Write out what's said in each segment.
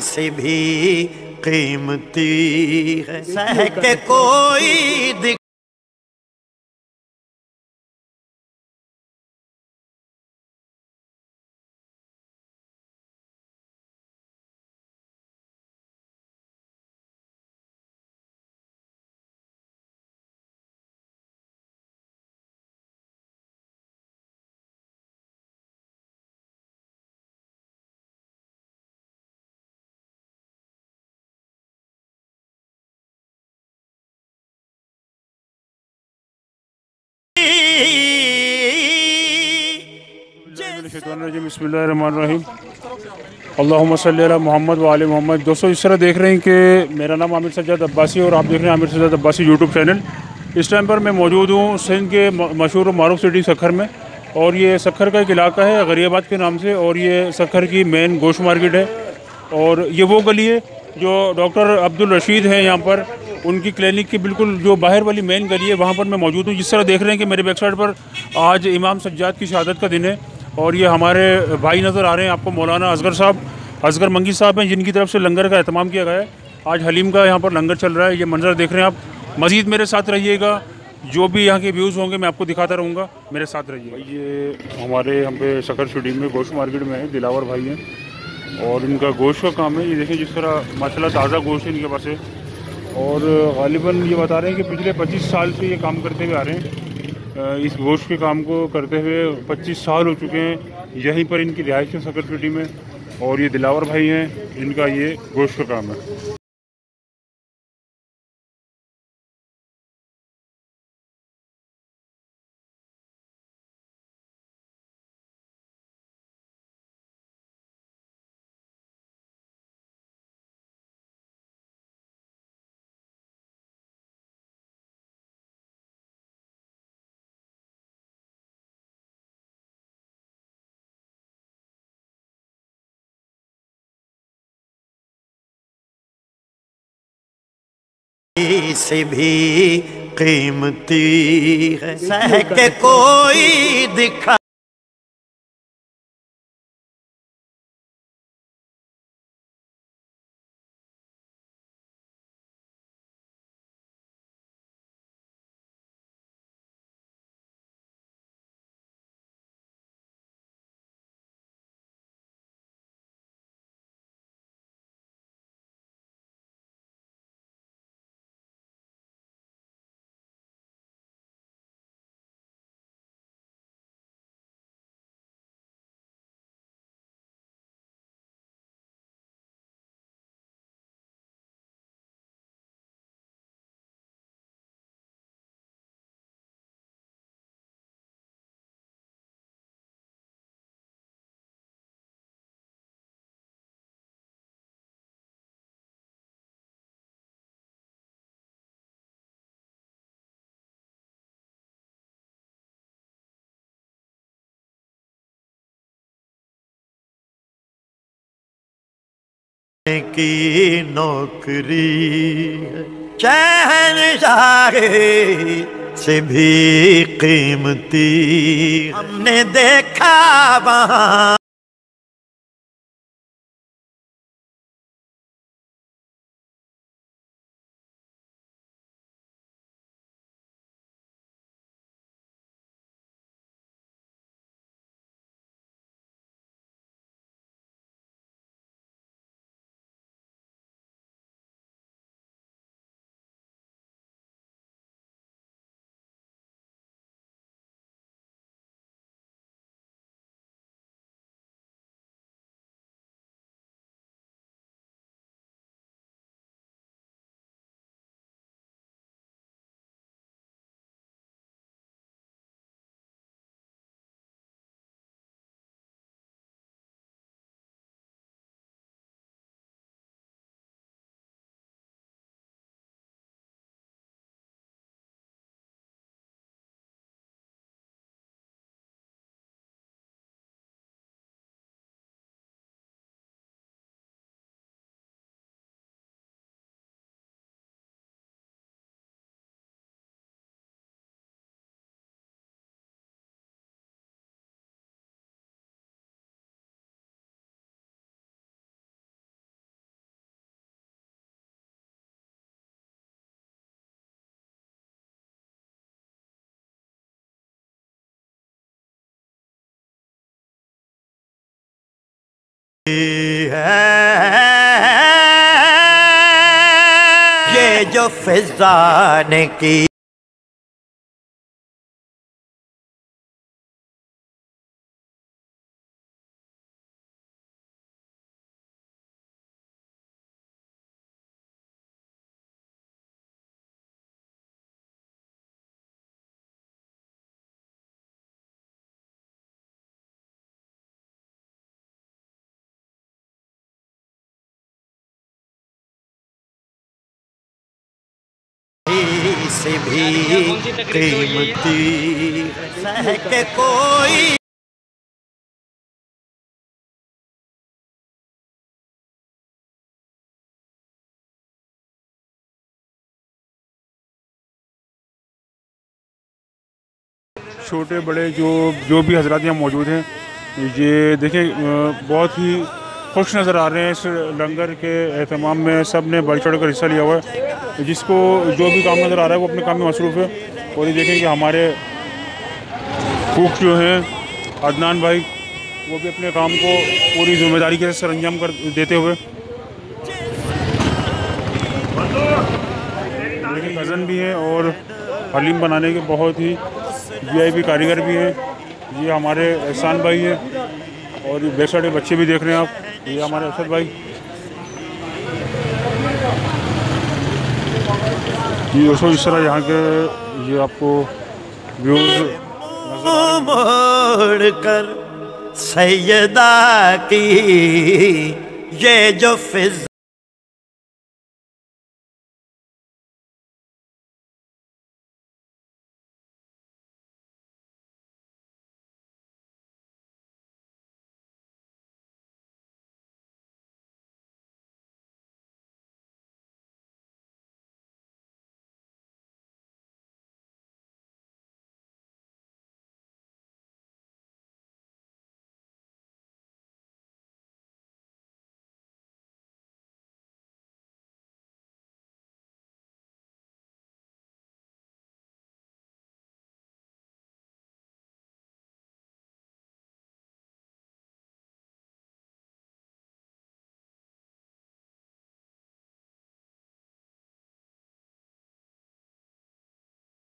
से भी कीमती है। सह के कोई बसमीम अल्लाम मोहम्मद वाल मोहम्मद। दोस्तों, इस तरह देख रहे हैं कि मेरा नाम आमिर सज्जाद अब्बासी और आप देख रहे हैं आमिर सज्जाद अब्बासी यूट्यूब चैनल इस टाइम पर मैं मौजूद हूँ सिंध के मशहूर मारूफ सिटी सखर में। और ये सखर का एक इलाका है, गरीबाबाद के नाम से। और ये सखर की मेन गोश्त मार्केट है। और ये वो गली है जो डॉक्टर अब्दुल रशीद हैं यहाँ पर। उनकी क्लिनिक की बिल्कुल जो बाहर वाली मेन गली है, वहाँ पर मैं मौजूद हूँ। जिस तरह देख रहे हैं कि मेरे साइड पर आज इमाम सज्जाद की शहादत का दिन है। और ये हमारे भाई नज़र आ रहे हैं आपको, मौलाना असगर साहब, असगर मंगी साहब हैं, जिनकी तरफ़ से लंगर का अहतमाम किया गया है। आज हलीम का यहाँ पर लंगर चल रहा है, ये मंजर देख रहे हैं आप। मज़ीद मेरे साथ रहिएगा, जो भी यहाँ के व्यूज़ होंगे मैं आपको दिखाता रहूँगा। मेरे साथ रहिए ये हमारे यहाँ पे सकर सिटी में गोश्त मार्केट में है, दिलावर भाई हैं। और इनका गोश्त का काम है, ये देखें जिस तरह, माशाल्लाह ताज़ा गोश्त है इनके पास है और गालिबा ये बता रहे हैं कि पिछले 25 साल से ये काम करते हुए आ रहे हैं। इस गोश्त के काम को करते हुए 25 साल हो चुके हैं। यहीं पर इनकी रिहाइश है सकरपेटी में और ये दिलावर भाई हैं, इनका ये गोश का काम है। से भी कीमती है। सह के कोई दिखा की नौकरी शहनशाही से भी कीमती हमने देखा वहाँ ये जो फिजान की से भी कीमती है के कोई छोटे बड़े जो जो भी हजरात यहाँ मौजूद हैं ये देखें बहुत ही खुश नज़र आ रहे हैं इस लंगर के अहतमाम में। सबने बढ़ चढ़ कर हिस्सा लिया हुआ है। जिसको जो भी काम नज़र आ रहा है वो अपने काम में मसरूफ़ है। और ये देखें कि हमारे कुक जो हैं, अदनान भाई, वो भी अपने काम को पूरी ज़िम्मेदारी के सर अंजाम कर देते हुए। मेरे कज़न भी हैं और हलीम बनाने के बहुत ही वीआईपी कारीगर भी हैं। ये हमारे एहसान भाई हैं और बैक बच्चे भी देख रहे हैं आप। ये हमारे अरशद भाई। ये दोस्तों, इस तरह यहाँ के ये आपको व्यूज़ कर सैदा की ये जो फिजा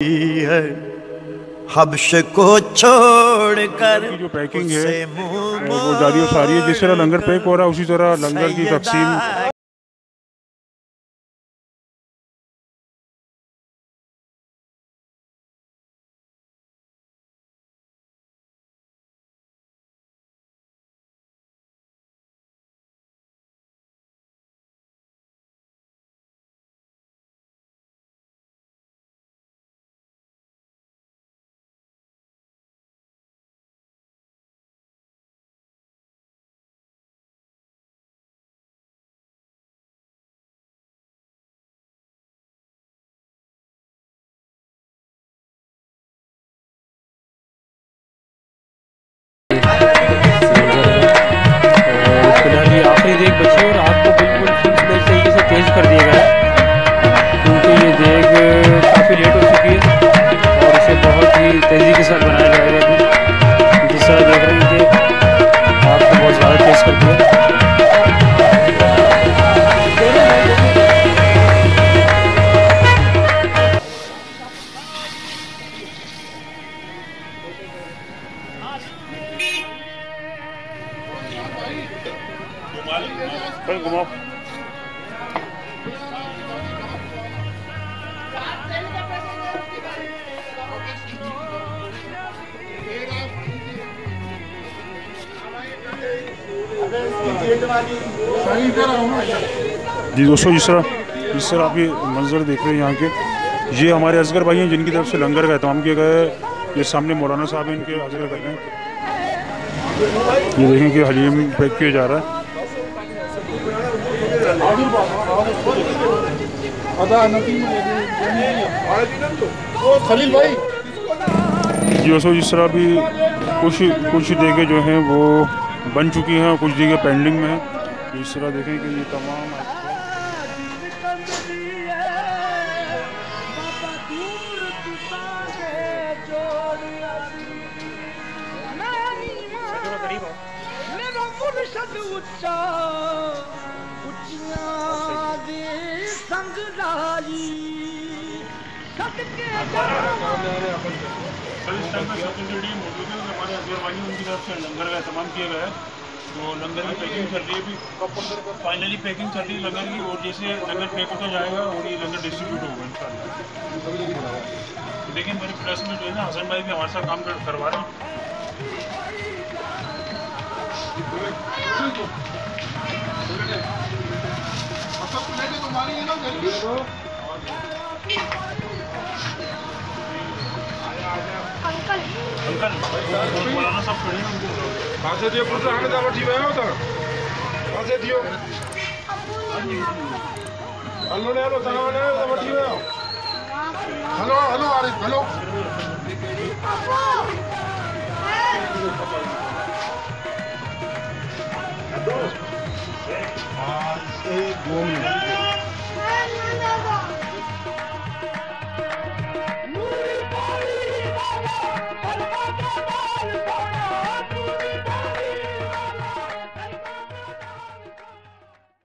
है। हबश को छोड़कर कर जो पैकिंग है वो जारी सारी है। जिस तरह लंगर पैक हो रहा है उसी तरह लंगर की तकसीम जी दोस्तों, जिस तरह जिस तरह आप ये मंजर देख रहे हैं यहाँ के, ये हमारे असगर भाई हैं जिनकी तरफ़ से लंगर का एहतमाम किया गया है। ये सामने मौलाना साहब हैं, इनके असगर कर रहे हैं। ये देखें कि हलीम पैक किया जा रहा है। खलील भाई। जी दोस्तों जिस तरह भी कुछ कुछ जगह जो हैं वो बन चुकी हैं और कुछ जगह पेंडिंग में है। इस तरह देखें कि ये तमाम ਉੱਚਾ दुनिया दे इस टाइम में स्वतंत्र टीम मौजूद है हमारे अग्रवाही उनकी तरफ़ से लंगर का सामान किया गया है। तो लंगर की पैकिंग चल रही है अभी। फाइनली पैकिंग चल रही है लंगर की और जैसे लंगर पैक होता जाएगा और ये लंगर डिस्ट्रीब्यूट होगा इंशाल्लाह। देखिए मेरे प्लस में जो है ना हसन भाई भी हमारे साथ काम करवा रहे हैं। तो जल्दी अंकल बोलाना सब खड़े हैं पासे दियो पुत्र आने का बैठी हुआ होता पासे दियो हेलो ने हेलो तनाव ने हेलो बैठी हुआ हेलो हेलो आरिफ हेलो आज से घूमने